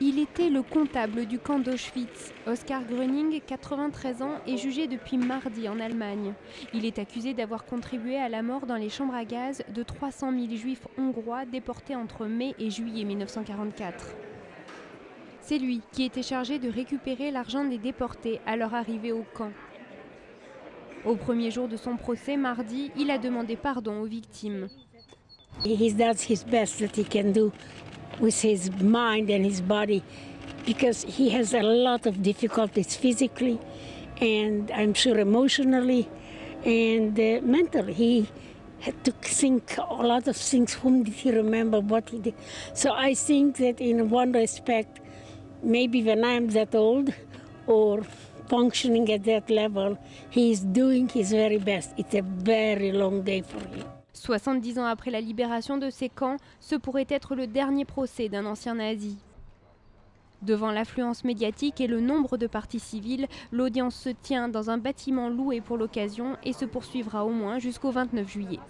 Il était le comptable du camp d'Auschwitz. Oskar Gröning, 93 ans, est jugé depuis mardi en Allemagne. Il est accusé d'avoir contribué à la mort dans les chambres à gaz de 300 000 juifs hongrois déportés entre mai et juillet 1944. C'est lui qui était chargé de récupérer l'argent des déportés à leur arrivée au camp. Au premier jour de son procès, mardi, il a demandé pardon aux victimes. With his mind and his body because he has a lot of difficulties physically and I'm sure emotionally and uh, mentally. He had to think a lot of things. Whom did he remember? What he did? So I think that in one respect, maybe when I'm that old or functioning at that level, he is doing his very best. It's a very long day for him. 70 ans après la libération de ces camps, ce pourrait être le dernier procès d'un ancien nazi. Devant l'affluence médiatique et le nombre de parties civiles, l'audience se tient dans un bâtiment loué pour l'occasion et se poursuivra au moins jusqu'au 29 juillet.